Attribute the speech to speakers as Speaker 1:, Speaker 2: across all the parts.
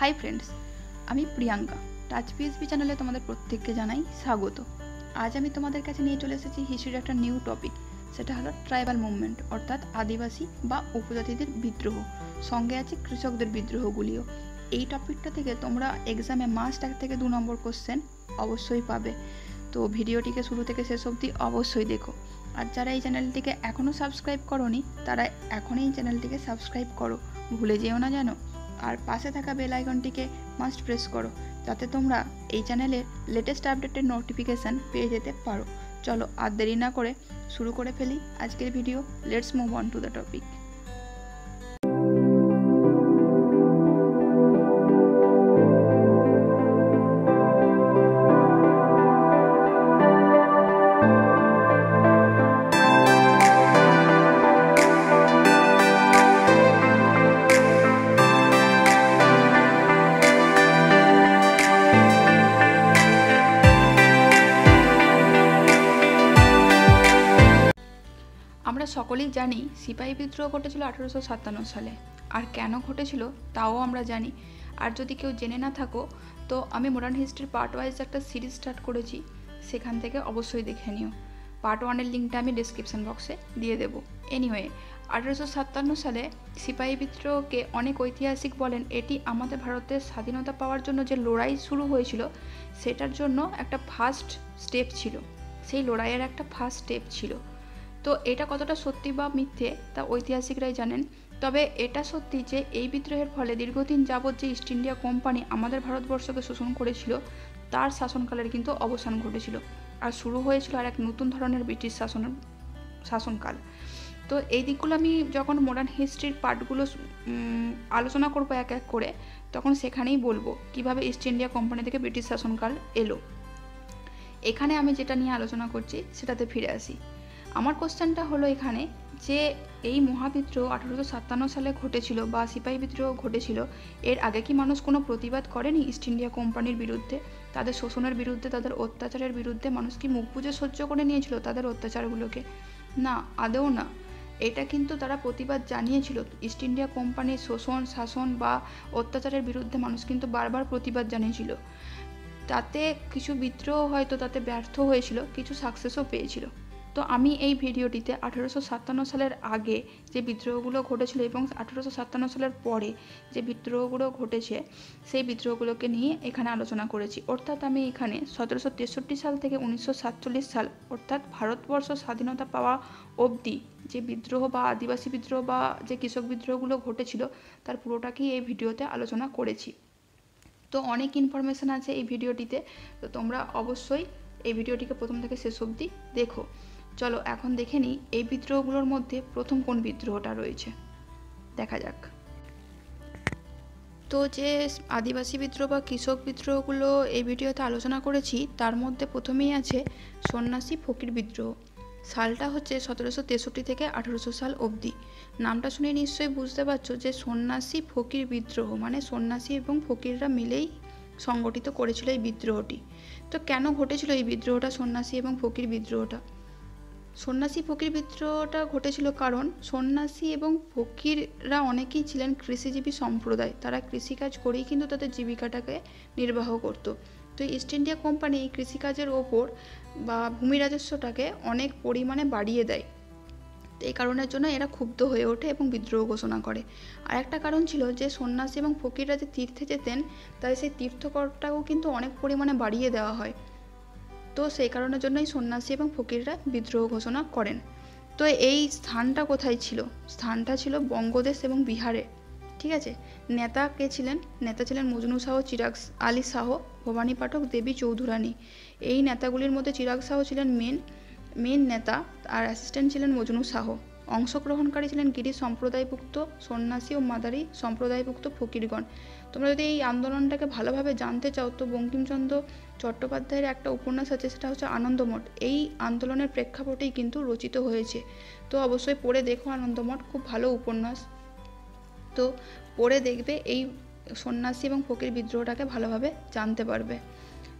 Speaker 1: Hi friends আমি Priyanka. Touch PSB চ্যানেলে তোমাদের প্রত্যেককে জানাই স্বাগত। আজ আমি তোমাদের কাছে নিয়ে চলে এসেছি হিস্ট্রির একটা নিউ টপিক সেটা হলো ট্রাইবাল মুভমেন্ট অর্থাৎ আদিবাসী বা উপজাতিদের বিদ্রোহ। সঙ্গে আছে কৃষকদের বিদ্রোহগুলিও। এই টপিকটা থেকে তোমরা এক্সামে মাস্ট এক থেকে দু নম্বর কোশ্চেন অবশ্যই পাবে। তো ভিডিওটিকে শুরু থেকে শেষ অবধি অবশ্যই দেখো। আর যারা এই চ্যানেলটিকে এখনও সাবস্ক্রাইব করনি, তারা এখনই এই চ্যানেলটিকে সাবস্ক্রাইব করো। ভুলে যেও না জানো আর পাশে থাকা বেল আইকনটিকে মাস্ট প্রেস করো, যাতে তোমরা এই চ্যানেলের লেটেস্ট আপডেটের নোটিফিকেশান পেয়ে যেতে পারো। চলো আর দেরি না করে শুরু করে ফেলি আজকের video let's move on to the topic সকলেই জানি সিপাহী বিদ্রোহ ঘটেছিল আঠেরোশো সাতান্ন সালে। আর কেন ঘটেছিল তাও আমরা জানি। আর যদি কেউ জেনে না থাকো, তো আমি মডার্ন হিস্ট্রির পার্ট ওয়াইজ একটা সিরিজ স্টার্ট করেছি। সেখান থেকে অবশ্যই দেখে নিও। পার্ট ওয়ানের লিঙ্কটা আমি ডিসক্রিপশান বক্সে দিয়ে দেবো। এনিওয়ে আঠেরোশো সাতান্ন সালে সিপাহী বিদ্রোহকে অনেক ঐতিহাসিক বলেন, এটি আমাদের ভারতের স্বাধীনতা পাওয়ার জন্য যে লড়াই শুরু হয়েছিল, সেটার জন্য একটা ফার্স্ট স্টেপ ছিল। সেই লড়াইয়ের একটা ফার্স্ট স্টেপ ছিল। তো এটা কতটা সত্যি বা মিথ্যে তা ঐতিহাসিকরাই জানেন। তবে এটা সত্যি যে এই বিদ্রোহের ফলে দীর্ঘদিন যাবৎ যে ইস্ট ইন্ডিয়া কোম্পানি আমাদের ভারতবর্ষকে শোষণ করেছিল, তার শাসনকালের কিন্তু অবসান ঘটেছিল। আর শুরু হয়েছিল আর এক নতুন ধরনের ব্রিটিশ শাসনের শাসনকাল। তো এই দিকগুলো আমি যখন মডার্ন হিস্ট্রির পার্টগুলো আলোচনা করব এক এক করে, তখন সেখানেই বলব কীভাবে ইস্ট ইন্ডিয়া কোম্পানি থেকে ব্রিটিশ শাসনকাল এলো। এখানে আমি যেটা নিয়ে আলোচনা করছি, সেটাতে ফিরে আসি। আমার কোশ্চেনটা হলো এখানে যে এই মহাবিদ্রোহ আঠারোশো সাতান্ন সালে ঘটেছিল বা সিপাহী বিদ্রোহ ঘটেছিল, এর আগে কি মানুষ কোনো প্রতিবাদ করেনি ইস্ট ইন্ডিয়া কোম্পানির বিরুদ্ধে? তাদের শোষণের বিরুদ্ধে, তাদের অত্যাচারের বিরুদ্ধে মানুষ কি মুখ বুঝে সহ্য করে নিয়েছিল তাদের অত্যাচারগুলোকে? না, আদৌ না। এটা কিন্তু তারা প্রতিবাদ জানিয়েছিল। ইস্ট ইন্ডিয়া কোম্পানির শোষণ, শাসন বা অত্যাচারের বিরুদ্ধে মানুষ কিন্তু বারবার প্রতিবাদ জানিয়েছিল। তাতে কিছু বিদ্রোহ হয়তো তাতে ব্যর্থ হয়েছিল, কিছু সাকসেসও পেয়েছিল। তো আমি এই ভিডিওটিতে আঠেরোশো সাতান্ন সালের আগে যে বিদ্রোহগুলো ঘটেছিল এবং আঠেরোশো সাতান্ন সালের পরে যে বিদ্রোহগুলো ঘটেছে, সেই বিদ্রোহগুলোকে নিয়ে এখানে আলোচনা করেছি। অর্থাৎ আমি এখানে সতেরোশো তেষট্টি সাল থেকে উনিশশো সাতচল্লিশ সাল, অর্থাৎ ভারতবর্ষ স্বাধীনতা পাওয়া অবধি যে বিদ্রোহ বা আদিবাসী বিদ্রোহ বা যে কৃষক বিদ্রোহগুলো ঘটেছিল, তার পুরোটাকেই এই ভিডিওতে আলোচনা করেছি। তো অনেক ইনফরমেশান আছে এই ভিডিওটিতে, তো তোমরা অবশ্যই এই ভিডিওটিকে প্রথম থেকে শেষ অবধি দেখো। চলো এখন দেখে নিই এই বিদ্রোহগুলোর মধ্যে প্রথম কোন বিদ্রোহটা রয়েছে। দেখা যাক। তো যে আদিবাসী বিদ্রোহ বা কৃষক বিদ্রোহগুলো এই ভিডিওতে আলোচনা করেছি, তার মধ্যে প্রথমেই আছে সন্ন্যাসী ফকির বিদ্রোহ। সালটা হচ্ছে সতেরোশো তেষট্টি থেকে আঠেরোশো সাল অবধি। নামটা শুনে নিশ্চয়ই বুঝতে পারছ যে সন্ন্যাসী ফকির বিদ্রোহ মানে সন্ন্যাসী এবং ফকিররা মিলেই সংগঠিত করেছিল এই বিদ্রোহটি। তো কেন ঘটেছিল এই বিদ্রোহটা, সন্ন্যাসী এবং ফকির বিদ্রোহটা? সন্ন্যাসী ফকির বিদ্রোহটা ঘটেছিল কারণ সন্ন্যাসী এবং ফকিররা অনেকেই ছিলেন কৃষিজীবী সম্প্রদায়। তারা কৃষিকাজ করেই কিন্তু তাদের জীবিকাটাকে নির্বাহ করত। তো ইস্ট ইন্ডিয়া কোম্পানি এই কৃষিকাজের ওপর বা ভূমি রাজস্বটাকে অনেক পরিমাণে বাড়িয়ে দেয়। এই কারণের জন্য এরা ক্ষুব্ধ হয়ে ওঠে এবং বিদ্রোহ ঘোষণা করে। আর একটা কারণ ছিল যে সন্ন্যাসী এবং ফকিররা যে তীর্থে যেতেন তাই সেই তীর্থকরটাও কিন্তু অনেক পরিমাণে বাড়িয়ে দেওয়া হয়। তো সেই কারণের জন্যই সন্ন্যাসী এবং ফকিররা বিদ্রোহ ঘোষণা করেন। তো এই স্থানটা কোথায় ছিল? স্থানটা ছিল বঙ্গদেশ এবং বিহারে। ঠিক আছে? নেতা কে ছিলেন? নেতা ছিলেন মজনু শাহ, চিরাগ আলী শাহ, ভবানী পাঠক দেবী চৌধুরানী। এই নেতাগুলির মধ্যে চিরাগ শাহ ছিলেন মেন মেন নেতা আর অ্যাসিস্ট্যান্ট ছিলেন মজনু শাহ। অংশগ্রহণকারী ছিলেন গিরি সম্প্রদায়ভুক্ত সন্ন্যাসী ও মাদারি সম্প্রদায়ভুক্ত ফকিরগণ। তোমরা যদি এই আন্দোলনটাকে ভালোভাবে জানতে চাও, তো বঙ্কিমচন্দ্র চট্টোপাধ্যায়ের একটা উপন্যাস আছে, সেটা হচ্ছে আনন্দমঠ। এই আন্দোলনের প্রেক্ষাপটেই কিন্তু রচিত হয়েছে। তো অবশ্যই পড়ে দেখো আনন্দমঠ, খুব ভালো উপন্যাস। তো পড়ে দেখবে এই সন্ন্যাসী এবং ফকির বিদ্রোহটাকে ভালোভাবে জানতে পারবে।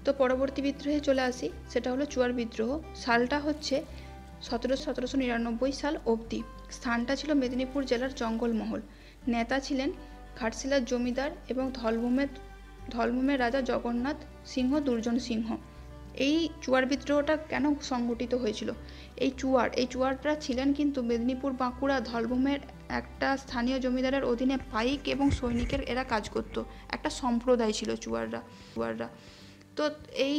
Speaker 1: তো পরবর্তী বিদ্রোহে চলে আসি, সেটা হলো চুয়ার বিদ্রোহ। সালটা হচ্ছে সতেরোশো সতেরোশো নিরানব্বই সাল অবধি স্থানটা ছিল মেদিনীপুর জেলার জঙ্গলমহল। নেতা ছিলেন ঘাটশিলার জমিদার এবং ধলভূমের ধলভূমের রাজা জগন্নাথ সিংহ, দুর্জন সিংহ। এই চুয়ার বিদ্রোহটা কেন সংগঠিত হয়েছিল? এই চুয়ার এই চুয়ারটা ছিলেন কিন্তু মেদিনীপুর বাঁকুড়া ধলভূমের একটা স্থানীয় জমিদারের অধীনে পাইক এবং সৈনিকের এরা কাজ করত। একটা সম্প্রদায় ছিল চুয়াররা। চুয়াররা তো এই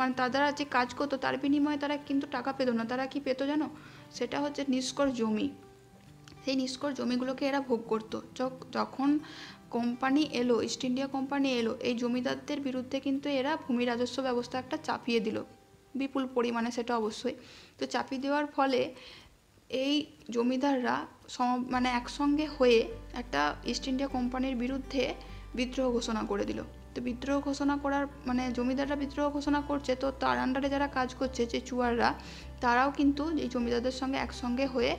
Speaker 1: মানে তারা যে কাজ করতো, তার বিনিময়ে তারা কিন্তু টাকা পেত না। তারা কি পেতো জানো? সেটা হচ্ছে নিষ্কর জমি। সেই নিষ্কর জমিগুলোকে এরা ভোগ করতো। যখন কোম্পানি এলো, ইস্ট ইন্ডিয়া কোম্পানি এলো, এই জমিদারদের বিরুদ্ধে কিন্তু এরা ভূমি রাজস্ব ব্যবস্থা একটা চাপিয়ে দিল। বিপুল পরিমাণে সেটা অবশ্যই। তো চাপিয়ে দেওয়ার ফলে এই জমিদাররা সম মানে একসঙ্গে হয়ে একটা ইস্ট ইন্ডিয়া কোম্পানির বিরুদ্ধে বিদ্রোহ ঘোষণা করে দিল। তো বিদ্রোহ ঘোষণা করার মানে জমিদাররা বিদ্রোহ ঘোষণা করছে, তো তার আন্ডারে যারা কাজ করছে, যে চুয়াররা, তারাও কিন্তু এই জমিদারদের সঙ্গে একসঙ্গে হয়ে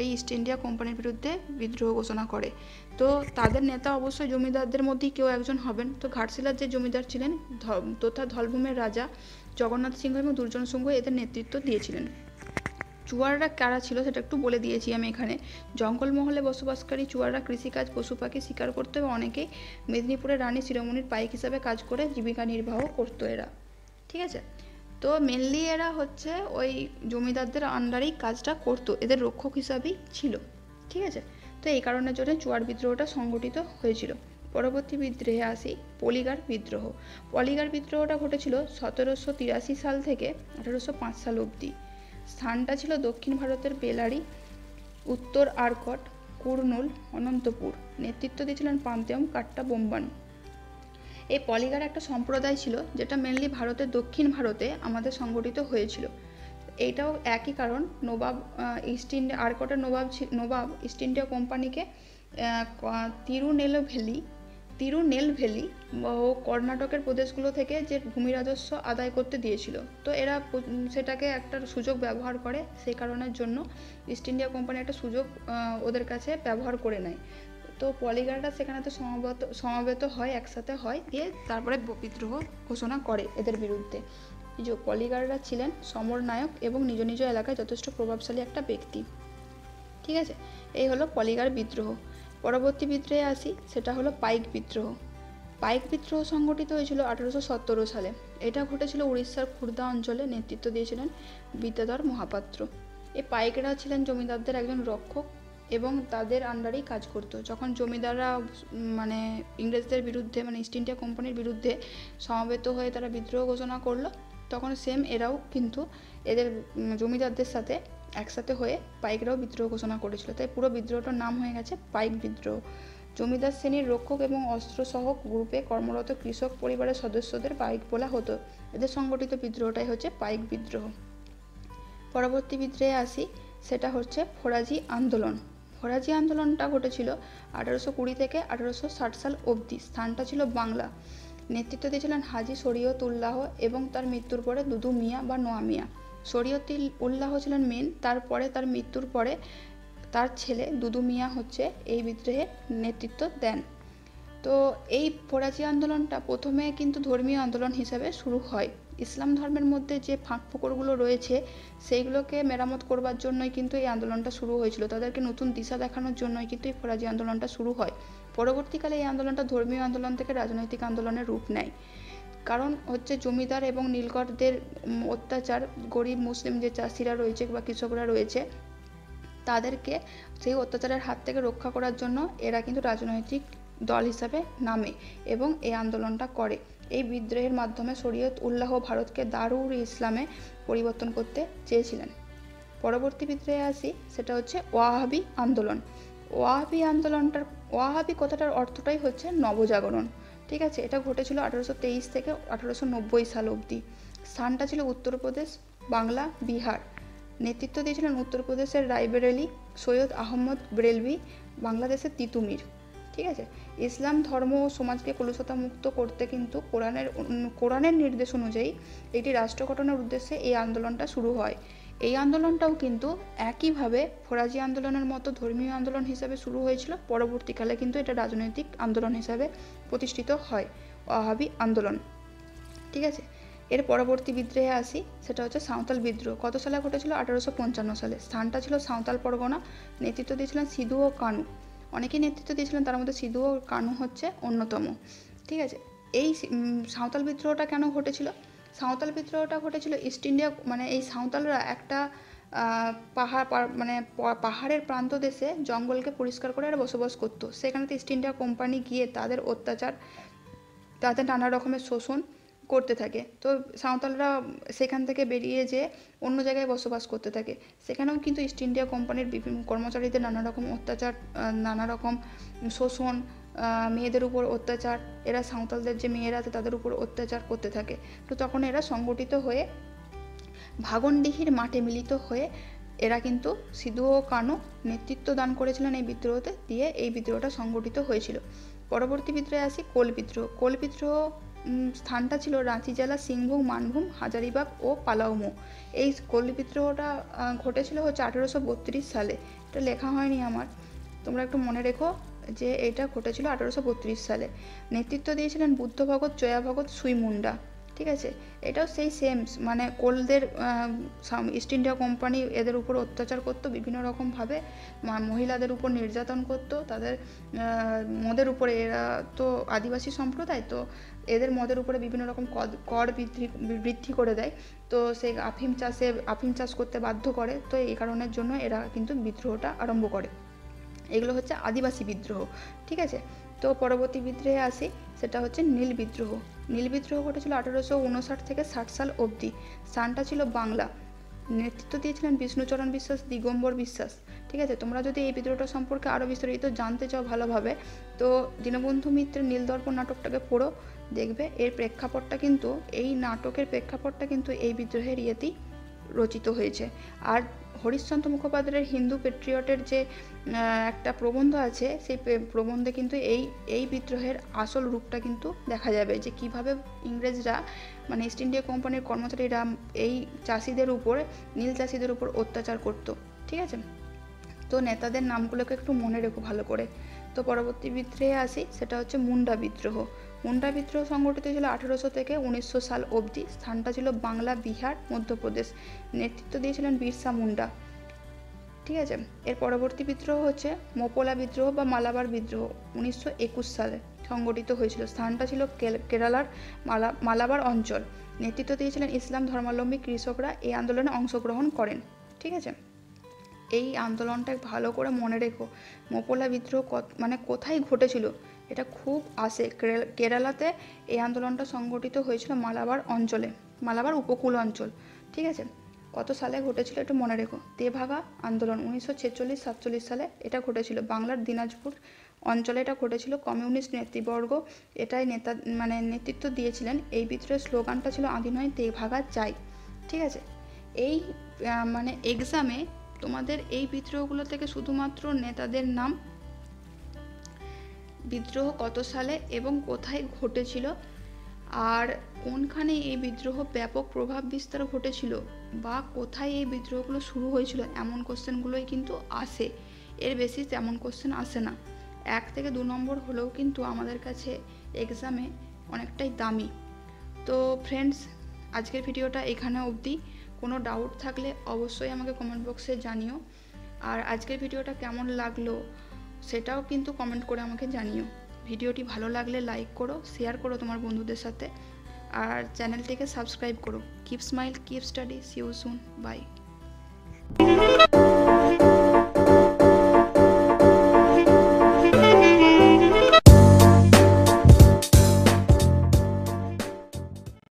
Speaker 1: এই ইস্ট ইন্ডিয়া কোম্পানির বিরুদ্ধে বিদ্রোহ ঘোষণা করে। তো তাদের নেতা অবশ্যই জমিদারদের মধ্যেই কেউ একজন হবেন। তো ঘাটশিলার যে জমিদার ছিলেন তথা ধলভূমের রাজা জগন্নাথ সিংহ এবং দুর্জন সিংহ এদের নেতৃত্ব দিয়েছিলেন। চুয়াররা কারা ছিল সেটা একটু বলে দিয়েছি আমি এখানে। জঙ্গলমহলে বসবাসকারী চুয়াররা কৃষিকাজ, পশু পাখি শিকার করতো এবং অনেকেই মেদিনীপুরের রানী শিরোমণির পাইক হিসাবে কাজ করে জীবিকা নির্বাহ করতো এরা। ঠিক আছে? তো মেনলি এরা হচ্ছে ওই জমিদারদের আন্ডারেই কাজটা করতো, এদের রক্ষক হিসাবেই ছিল। ঠিক আছে? তো এই কারণের জন্য চুয়ার বিদ্রোহটা সংগঠিত হয়েছিল। পরবর্তী বিদ্রোহে আসি পলিগার বিদ্রোহ। পলিগার বিদ্রোহটা ঘটেছিল সতেরোশো তিরাশি সাল থেকে আঠারোশো পাঁচ সাল অবধি। স্থানটা ছিল দক্ষিণ ভারতের বেলারি, উত্তর আরকট, কুর্নুল, অনন্তপুর। নেতৃত্ব দিয়েছিলেন পান্তেয়ম কাট্টা বোম্বান। এই পলিগার একটা সম্প্রদায় ছিল, যেটা মেনলি ভারতের দক্ষিণ ভারতে আমাদের সংগঠিত হয়েছিল। এইটাও একই কারণ, নবাব ইস্ট ইন্ডিয়া আরকটের নবাব নবাব ইস্ট ইন্ডিয়া কোম্পানিকে তিরুনেলভেলি তিরুনেলভেলি ও কর্ণাটকের প্রদেশগুলো থেকে যে ভূমি রাজস্ব আদায় করতে দিয়েছিল। তো এরা সেটাকে একটা সুযোগ ব্যবহার করে, সেই কারণের জন্য ইস্ট ইন্ডিয়া কোম্পানি একটা সুযোগ ওদের কাছে ব্যবহার করে নেয়। তো পলিগাররা সেখানে তো সমাবেত সমাবেত হয়, একসাথে হয়, দিয়ে তারপরে বিদ্রোহ ঘোষণা করে এদের বিরুদ্ধে। যে পলিগাররা ছিলেন সমরনায়ক এবং নিজ নিজ এলাকায় যথেষ্ট প্রভাবশালী একটা ব্যক্তি। ঠিক আছে? এই হলো পলিগার বিদ্রোহ। পরবর্তী বিদ্রোহে আসি, সেটা হলো পাইক বিদ্রোহ। পাইক বিদ্রোহ সংগঠিত হয়েছিল আঠারোশো সতেরো সালে। এটা ঘটেছিল উড়িষ্যার খুর্দা অঞ্চলে নেতৃত্ব দিয়েছিলেন বিদ্যাধর মহাপাত্র। এই পাইকরা ছিলেন জমিদারদের একজন রক্ষক এবং তাদের আন্ডারেই কাজ করতো। যখন জমিদাররা মানে ইংরেজদের বিরুদ্ধে মানে ইস্ট ইন্ডিয়া কোম্পানির বিরুদ্ধে সমাবেত হয়ে তারা বিদ্রোহ ঘোষণা করল, তখন সেম এরাও কিন্তু এদের জমিদারদের সাথে একসাথে হয়ে পাইকরাও বিদ্রোহ ঘোষণা করেছিল। তাই পুরো বিদ্রোহটার নাম হয়ে গেছে পাইক বিদ্রোহ। জমিদার শ্রেণির রক্ষক এবং অস্ত্রসহ গ্রুপে কর্মরত কৃষক পরিবারের সদস্যদের পাইক বলা হতো। এদের সংগঠিত বিদ্রোহটাই হচ্ছে পাইক বিদ্রোহ। পরবর্তী বিদ্রোহে আসি, সেটা হচ্ছে ফরাজি আন্দোলন। ফরাজি আন্দোলনটা ঘটেছিল আঠারোশো কুড়ি থেকে আঠারোশো ষাট সাল অবধি। স্থানটা ছিল বাংলা। নেতৃত্ব দিয়েছিলেন হাজি শরীয়ত উল্লাহ এবং তার মৃত্যুর পরে দুদু মিয়া বা নোয়া মিয়া। শরীয়ত উল্লাহ ছিলেন মেন তারপরে তার মৃত্যুর পরে তার ছেলে দুদু মিয়া হচ্ছে এই বিদ্রোহে নেতৃত্ব দেন। তো এই ফরাজি আন্দোলনটা প্রথমে কিন্তু ধর্মীয় আন্দোলন হিসেবে শুরু হয়। ইসলাম ধর্মের মধ্যে যে ফাঁক ফোকরগুলো রয়েছে, সেইগুলোকে মেরামত করবার জন্যই কিন্তু এই আন্দোলনটা শুরু হয়েছিল। তাদেরকে নতুন দিশা দেখানোর জন্যই কিন্তু এই ফরাজি আন্দোলনটা শুরু হয়। পরবর্তীকালে এই আন্দোলনটা ধর্মীয় আন্দোলন থেকে রাজনৈতিক আন্দোলনের রূপ নেয়। কারণ হচ্ছে জমিদার এবং নীলকরদের অত্যাচার, গরিব মুসলিম যে চাষিরা রয়েছে বা কৃষকরা রয়েছে, তাদেরকে সেই অত্যাচারের হাত থেকে রক্ষা করার জন্য এরা কিন্তু রাজনৈতিক দল হিসাবে নামে এবং এই আন্দোলনটা করে। এই বিদ্রোহের মাধ্যমে শরীয়ত উল্লাহ ভারতকে দারুর ইসলামে পরিবর্তন করতে চেয়েছিলেন। পরবর্তী বিদ্রোহে আসি, সেটা হচ্ছে ওয়াহাবি আন্দোলন। ওয়াহাবি আন্দোলনটার, ওয়াহাবি কথাটার অর্থটাই হচ্ছে নবজাগরণ। ঠিক আছে? এটা ঘটেছিল আঠারোশো তেইশ থেকে আঠারোশো নব্বই সাল অবধি। স্থানটা ছিল উত্তরপ্রদেশ, বাংলা, বিহার। নেতৃত্ব দিয়েছিলেন উত্তরপ্রদেশের রায়বেরেলি, সৈয়দ আহমদ ব্রেলভি, বাংলাদেশের তিতুমির। ঠিক আছে? ইসলাম, ধর্ম ও সমাজকে কলুষতা মুক্ত করতে কিন্তু কোরআনের কোরআনের নির্দেশ অনুযায়ী একটি রাষ্ট্র গঠনের উদ্দেশ্যে এই আন্দোলনটা শুরু হয়। এই আন্দোলনটাও কিন্তু একইভাবে ফরাজি আন্দোলনের মতো ধর্মীয় আন্দোলন হিসাবে শুরু হয়েছিল। পরবর্তীকালে কিন্তু এটা রাজনৈতিক আন্দোলন হিসাবে প্রতিষ্ঠিত হয়। অহাবি আন্দোলন। ঠিক আছে? এর পরবর্তী বিদ্রোহে আসি, সেটা হচ্ছে সাঁওতাল বিদ্রোহ। কত সালে ঘটেছিল? আঠারোশো পঞ্চান্ন সালে। স্থানটা ছিল সাঁওতাল পরগনা। নেতৃত্ব দিয়েছিলেন সিধু ও কানু। অনেকেই নেতৃত্ব দিয়েছিলেন, তার মধ্যে সিধু ও কানু হচ্ছে অন্যতম। ঠিক আছে? এই সাঁওতাল বিদ্রোহটা কেন ঘটেছিল? সাঁওতাল বিদ্রোহটা ঘটেছিল ইস্ট ইন্ডিয়া মানে এই সাঁওতালরা একটা পাহাড় মানে পাহাড়ের প্রান্ত দেশে জঙ্গলকে পরিষ্কার করে এরা বসবাস করতো। সেখানেতে ইস্ট ইন্ডিয়া কোম্পানি গিয়ে তাদের অত্যাচার, তাদের নানা রকমের শোষণ করতে থাকে। তো সাঁওতালরা সেখান থেকে বেরিয়ে যেয়ে অন্য জায়গায় বসবাস করতে থাকে। সেখানেও কিন্তু ইস্ট ইন্ডিয়া কোম্পানির বিভিন্ন কর্মচারীদের নানা রকম অত্যাচার নানা রকম শোষণ মেয়েদের উপর অত্যাচার, এরা সাঁওতালদের যে মেয়েরা আছে তাদের উপর অত্যাচার করতে থাকে। তো তখন এরা সংগঠিত হয়ে ভাগনডিহির মাঠে মিলিত হয়ে এরা কিন্তু সিধু ও কানু নেতৃত্ব দান করেছিলেন এই বিদ্রোহতে দিয়ে এই বিদ্রোহটা সংগঠিত হয়েছিল। পরবর্তী বিদ্রোহে আসি কোল বিদ্রোহ। কোল বিদ্রোহ স্থানটা ছিল রাঁচি জেলা সিংভূম, মানভূম, হাজারিবাগ ও পালাউমো। এই কোল বিদ্রোহটা ঘটেছিল হচ্ছে আঠেরোশো বত্রিশ সালে। এটা লেখা হয়নি আমার। তোমরা একটু মনে রেখো। যে এটা ঘটেছিল আঠেরোশো বত্রিশ সালে। নেতৃত্ব দিয়েছিলেন বুদ্ধ ভগত জয়া ভগত সুইমুন্ডা ঠিক আছে? এটাও সেই সেম মানে কোলদের ইস্ট ইন্ডিয়া কোম্পানি এদের উপর অত্যাচার করতো, বিভিন্ন রকমভাবে মহিলাদের উপর নির্যাতন করতো, তাদের মদের উপরে। এরা তো আদিবাসী সম্প্রদায়, তো এদের মদের উপরে বিভিন্ন রকম কর বৃদ্ধি বৃদ্ধি করে দেয়। তো সেই আফিম চাষে, আফিম চাষ করতে বাধ্য করে, তো এই কারণের জন্য এরা কিন্তু বিদ্রোহটা আরম্ভ করে। এগুলো হচ্ছে আদিবাসী বিদ্রোহ, ঠিক আছে? তো পরবর্তী বিদ্রোহে আসি, সেটা হচ্ছে নীল বিদ্রোহ। নীল বিদ্রোহ ঘটেছিল আঠেরোশো উনষাট থেকে ষাট সাল অবধি। স্থানটা ছিল বাংলা। নেতৃত্ব দিয়েছিলেন বিষ্ণুচরণ বিশ্বাস, দিগম্বর বিশ্বাস, ঠিক আছে? তোমরা যদি এই বিদ্রোহটা সম্পর্কে আরও বিস্তারিত জানতে চাও ভালোভাবে, তো দীনবন্ধু মিত্রের নীলদর্পণ নাটকটাকে পড়ো, দেখবে। এর প্রেক্ষাপটটা কিন্তু, এই নাটকের প্রেক্ষাপটটা কিন্তু এই বিদ্রোহের ইয়েতেই রচিত হয়েছে। আর হরিশ্চন্দ্র মুখোপাধ্যায়ের হিন্দু পেট্রিয়টের যে একটা প্রবন্ধ আছে, সেই প্রবন্ধে কিন্তু এই এই বিদ্রোহের আসল রূপটা কিন্তু দেখা যাবে যে কীভাবে ইংরেজরা মানে ইস্ট ইন্ডিয়া কোম্পানির কর্মচারীরা এই চাষিদের উপর, নীল চাষিদের উপর অত্যাচার করতো, ঠিক আছে? তো নেতাদের নামগুলোকে একটু মনে রেখো ভালো করে। তো পরবর্তী বিদ্রোহে আসি, সেটা হচ্ছে মুন্ডা বিদ্রোহ। মুন্ডা বিদ্রোহ সংগঠিত ছিল আঠেরোশো থেকে উনিশশো সাল অবধি। স্থানটা ছিল বাংলা, বিহার, মধ্যপ্রদেশ। নেতৃত্ব দিয়েছিলেন বিরসা মুন্ডা। ঠিক আছে? এর পরবর্তী বিদ্রোহ হচ্ছে মোপলা বিদ্রোহ বা মালাবার বিদ্রোহ, উনিশশো একুশ সালে সংগঠিত হয়েছিল। স্থানটা ছিল কেরালার মালা, মালাবার অঞ্চল। নেতৃত্ব দিয়েছিলেন ইসলাম ধর্মাবলম্বী কৃষকরা। এই আন্দোলনে অংশগ্রহণ করেন। ঠিক আছে? এই আন্দোলনটা ভালো করে মনে রেখো। মোপলা বিদ্রোহ মানে কোথায় ঘটেছিল? এটা খুব আসে। কেরালাতে এই আন্দোলনটা সংগঠিত হয়েছিল মালাবার অঞ্চলে, মালাবার উপকূল অঞ্চল। ঠিক আছে? কত সালে ঘটেছিল একটু মনে রেখো। তেভাগা আন্দোলন, উনিশশো ছেচল্লিশ, সাতচল্লিশ সালে এটা ঘটেছিল। বাংলার দিনাজপুর অঞ্চলে এটা ঘটেছিল। কমিউনিস্ট নেতৃবর্গ এটাই নেতা মানে নেতৃত্ব দিয়েছিলেন। এই বিদ্রোহের স্লোগানটা ছিল আদি নয়, তেভাগা চাই। ঠিক আছে? এই মানে এক্সামে তোমাদের এই বিদ্রোহগুলো থেকে শুধুমাত্র নেতাদের নাম বিদ্রোহ কত সালে এবং কোথায় ঘটেছিল? আর কোনখানে এই বিদ্রোহ ব্যাপক প্রভাব বিস্তার ঘটেছিল? বা কোথায় এই বিদ্রোহগুলো শুরু হয়েছিল? এমন কোশ্চেনগুলোই কিন্তু আসে। এর বেশি তেমন কোশ্চেন আসে না। এক থেকে দু নম্বর হলেও কিন্তু আমাদের কাছে এক্সামে অনেকটাই দামি। তো ফ্রেন্ডস আজকের ভিডিওটা এখানে অবধি। কোনো ডাউট থাকলে অবশ্যই আমাকে কমেন্ট বক্সে জানিও। আর আজকের ভিডিওটা কেমন লাগল? সেটাও কিন্তু কমেন্ট করে আমাকে জানিও। ভিডিওটি ভালো লাগলে লাইক করো শেয়ার করো তোমার বন্ধুদের সাথে। আর চ্যানেলটিকে সাবস্ক্রাইব করো। Keep smile keep study see you soon bye